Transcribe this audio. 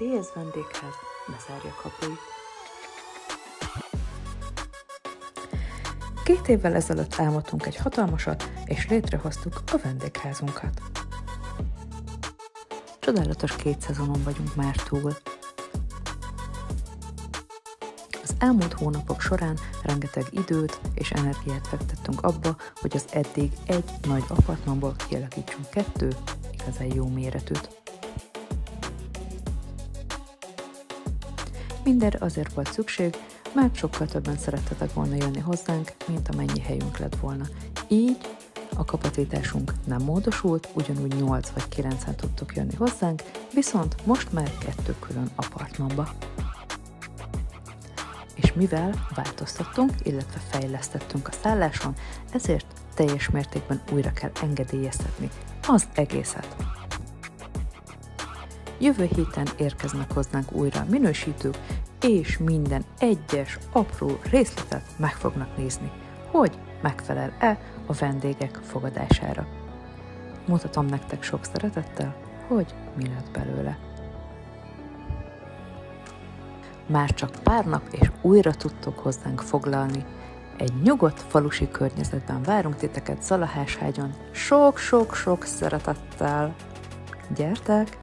TS vendégház ne zárja kapuit. Két évvel ezelőtt álmodtunk egy hatalmasat, és létrehoztuk a vendégházunkat. Csodálatos két szezonon vagyunk már túl. Az elmúlt hónapok során rengeteg időt és energiát fektettünk abba, hogy az eddig egy nagy apartmanból kialakítsunk kettő igazán jó méretűt. Mindenre azért volt szükség, mert sokkal többen szerettetek volna jönni hozzánk, mint amennyi helyünk lett volna. Így a kapacitásunk nem módosult, ugyanúgy 8 vagy 9-en tudtok jönni hozzánk, viszont most már kettő külön apartmanba. És mivel változtattunk, illetve fejlesztettünk a szálláson, ezért teljes mértékben újra kell engedélyeztetni az egészet. Jövő héten érkeznek hozzánk újra minősítők, és minden egyes apró részletet meg fognak nézni, hogy megfelel-e a vendégek fogadására. Mutatom nektek sok szeretettel, hogy mi lett belőle. Már csak pár nap, és újra tudtok hozzánk foglalni. Egy nyugodt falusi környezetben várunk titeket Szalaháshágyon. Sok-sok-sok szeretettel! Gyertek!